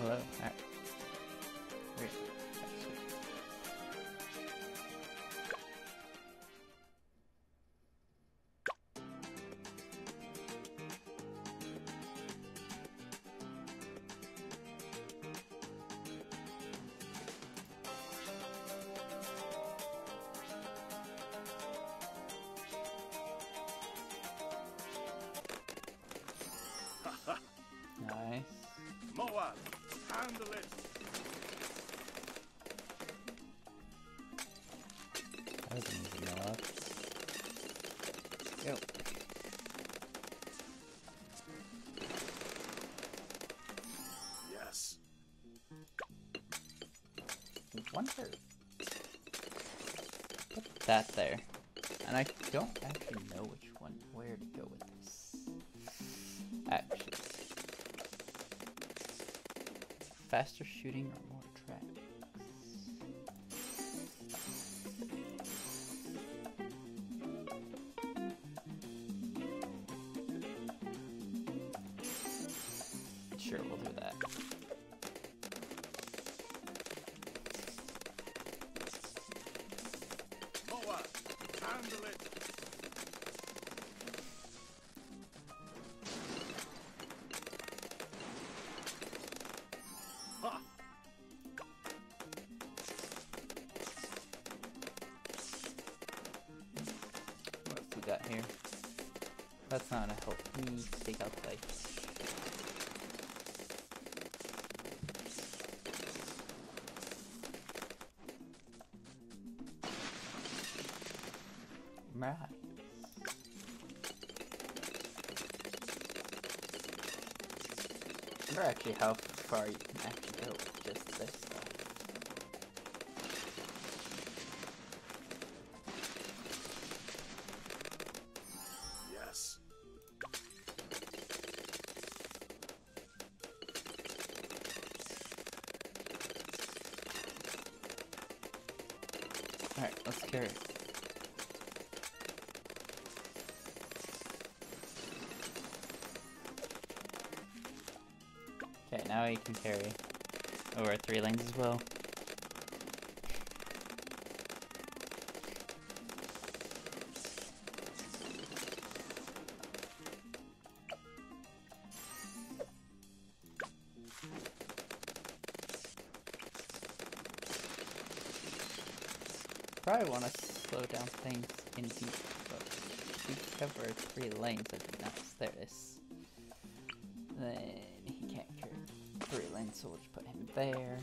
hello. Great. Moab, handle it. That was an easy Yes. Put that there. And I don't actually know which one, where to go with this. Actually. Faster shooting or more tracks? Sure, we'll do got here? That's not gonna help me take out the ice. Right. I wonder actually how far you can actually go with just this Alright, let's carry it. Okay, now you can carry over three lanes as well. Probably want to slow down things in deep, but we cover three lanes, be nice. There it is. Then he can't carry three lanes, so we'll just put him there.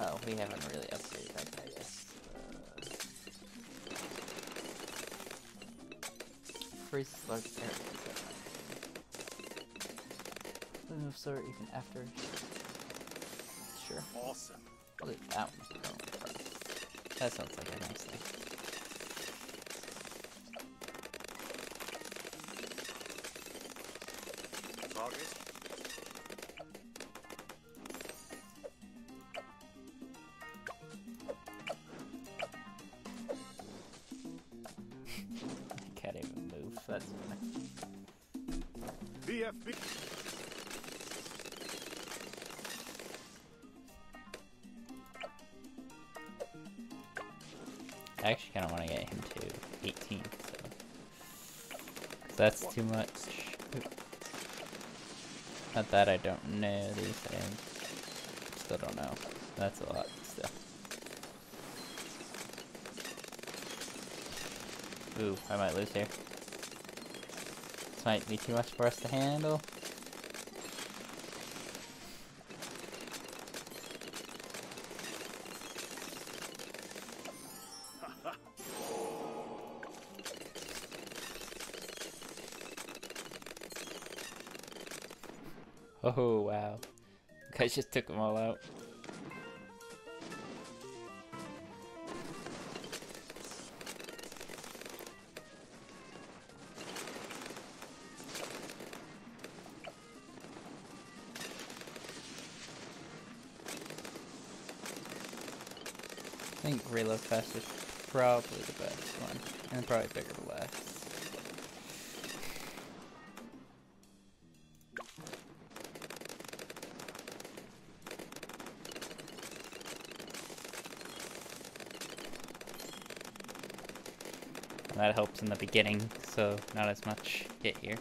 Oh, we haven't really upgraded that guy yet. Uh, freezes large areas. We move slower even after. Sure. Awesome. I'll do that one. That one first. That sounds like a nice thing. I actually kind of want to get him to 18, so. that's too much. Not that I don't know these things. Still don't know. That's a lot, still. Ooh, I might lose here. This might be too much for us to handle. Oh, wow. Guys just took them all out. I think reload fast is probably the best one, and probably bigger to That helps in the beginning, so not as much get here.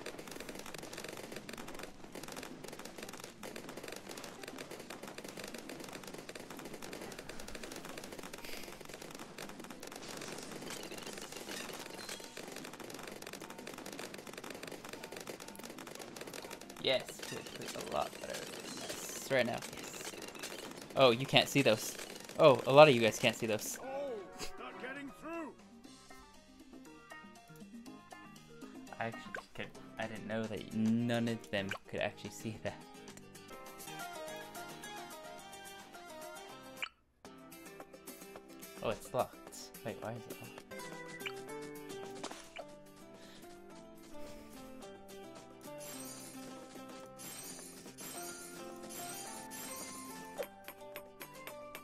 Yes, a lot better right now. Yes. Oh, you can't see those. Oh, a lot of you guys can't see those. None of them could actually see that. Oh, it's locked. Wait, why is it locked?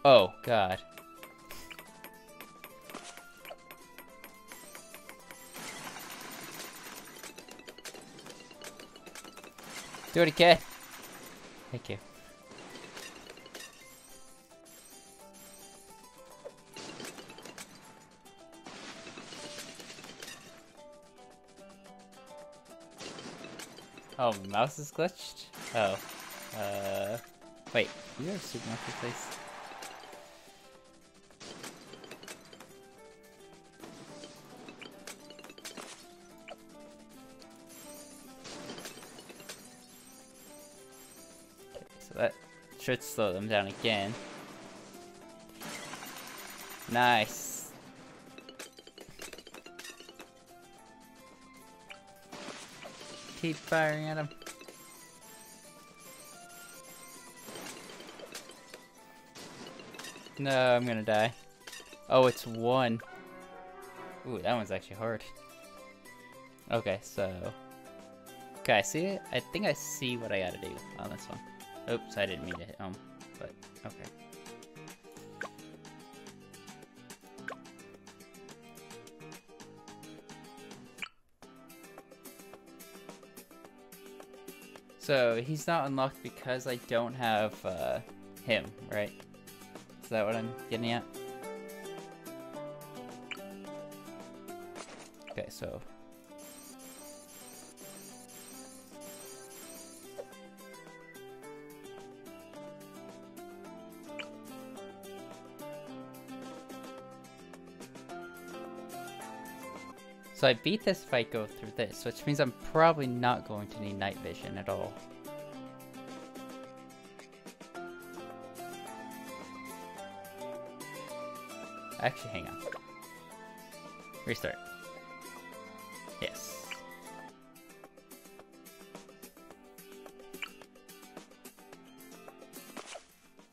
Oh, God. Do it again. Thank you. Oh, mouse is glitched? Oh. Uh, wait, you are a supermarket place? Should slow them down again. Nice. Keep firing at him. No, I'm gonna die. Oh, it's one. Ooh, that one's actually hard. Okay, so... Okay, I see it. I think I see what I gotta do on this one. Oops, I didn't mean to hit home, but okay. So, he's not unlocked because I don't have, uh, him, right? Is that what I'm getting at? Okay, so... So I beat this if I go through this, which means I'm probably not going to need night vision at all. Actually, hang on. Restart. Yes.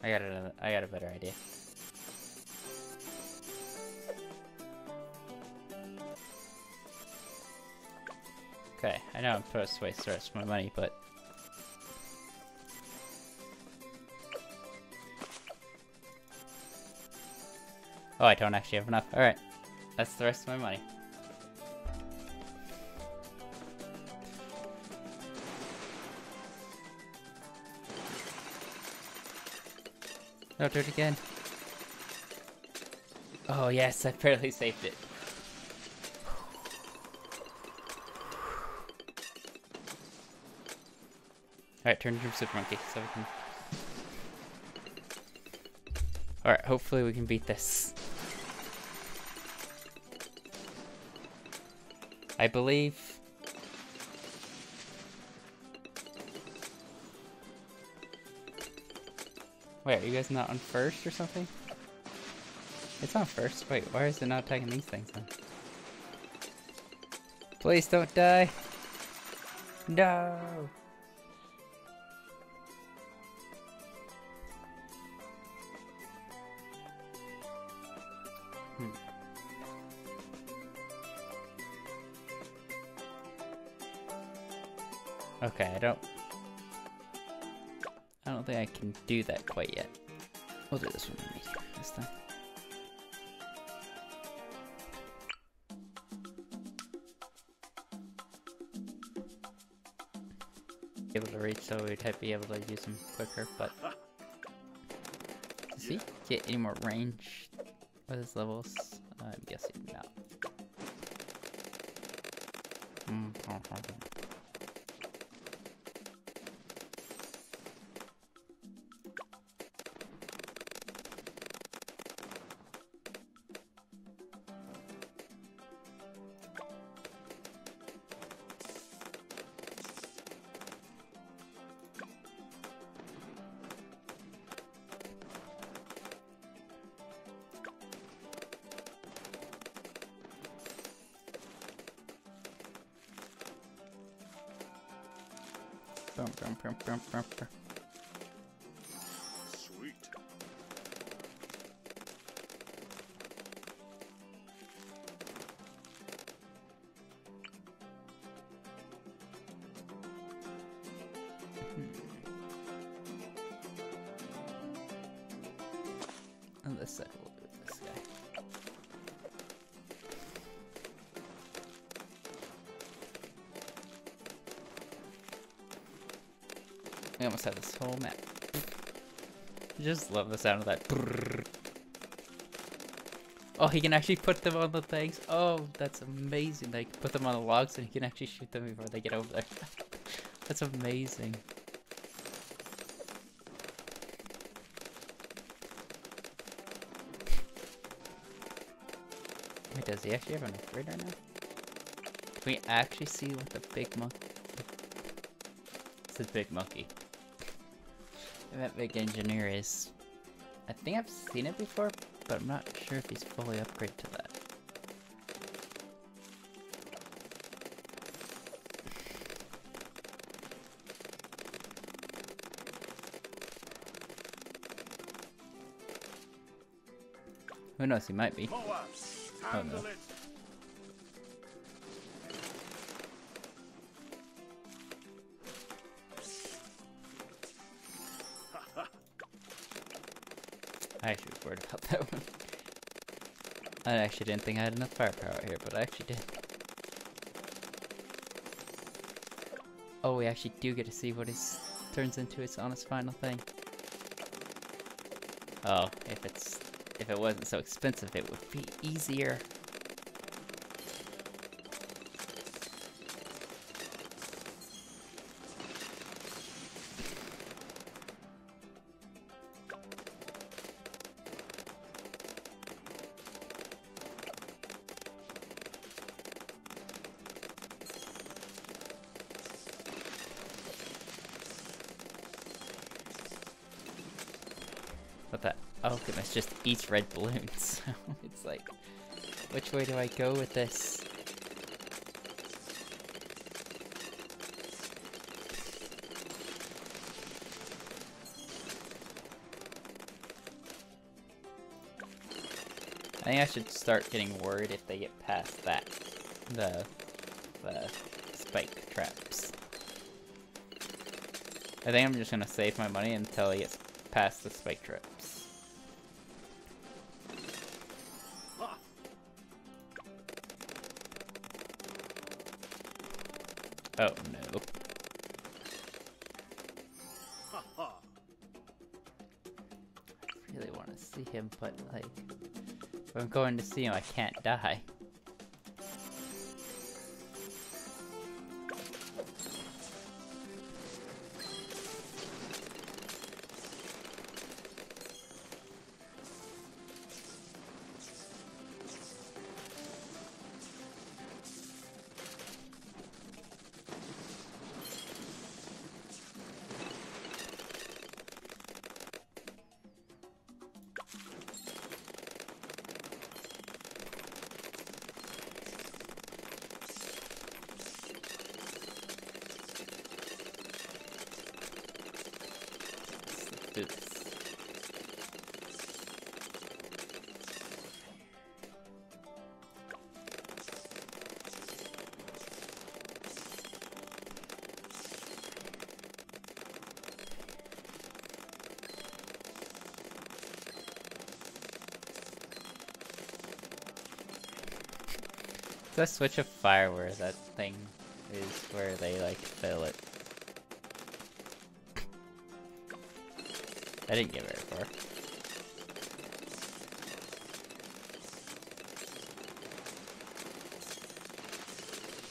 I got a, I got a better idea. I know I'm supposed to waste the rest of my money, but... Oh, I don't actually have enough. Alright, that's the rest of my money. No, do it again. Oh yes, I barely saved it. Alright, turn into super monkey so we can... Alright, hopefully we can beat this. I believe... Wait, are you guys not on first or something? It's on first. Wait, why is it not attacking these things then? Please don't die. No. Okay, I don't... I don't think I can do that quite yet. We'll do this one this time. Able to reach, so we'd be able to use them quicker, but... Does he get any more range with his levels? I'm guessing not. Bum, bum, Sweet. Hmm. And this side We almost have this whole map. Just love the sound of that. Oh, he can actually put them on the things. Oh, that's amazing. Like, put them on the logs and he can actually shoot them before they get over there. that's amazing. Wait, does he actually have an upgrade right now? Can we actually see what the big monkey... It's a big monkey. Big engineer is... I think I've seen it before, but I'm not sure if he's fully upgraded to that. Who knows, he might be. Oh, no. I actually was worried about that one. I actually didn't think I had enough firepower here, but I actually did. Oh, we actually do get to see what it turns into its on its final thing. Oh, if it's if it wasn't so expensive, it would be easier. Oh, alchemist just eats red balloons. It's like, which way do I go with this? I think I should start getting worried if they get past that, the, the spike traps. I think I'm just gonna save my money until he gets past the spike traps. Oh no. I really want to see him, but like, if I'm going to see him, I can't die. Do. The switch of fire where that thing is where they like fill it. I didn't get very far.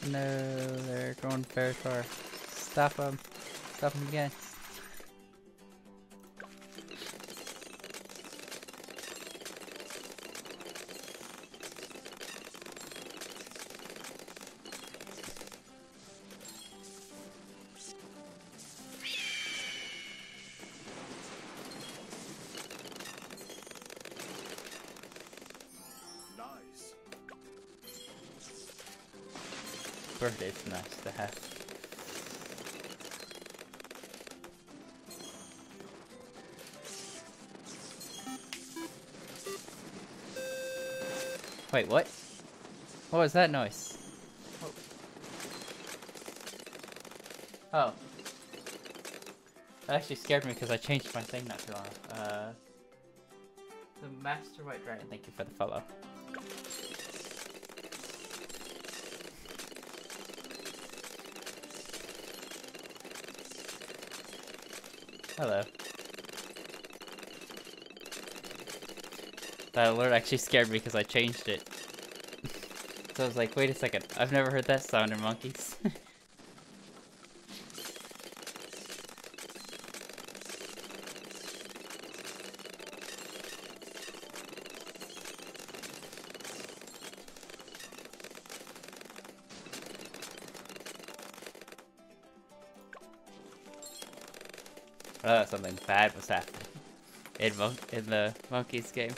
No, they're going very far. Stop them. Stop them again. Birdie's nice to have. Wait, what? What was that noise? Oh. That actually scared me because I changed my thing not too long. Uh, the Master White Dragon, thank you for the follow. Hello. That alert actually scared me because I changed it. so I was like, wait a second, I've never heard that sound in monkeys. Oh, something bad was happening in, mon in the monkeys game.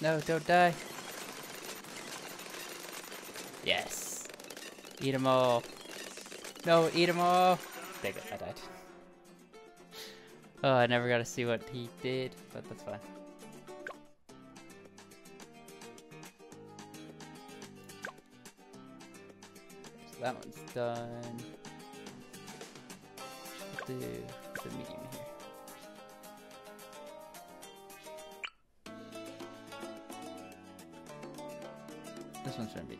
No, don't die. Yes. Eat them all. No, eat them all. Dang it, I died. Oh, I never got to see what he did, but that's fine. So that one's done. Let's do the medium here. This one's gonna be